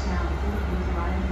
Now.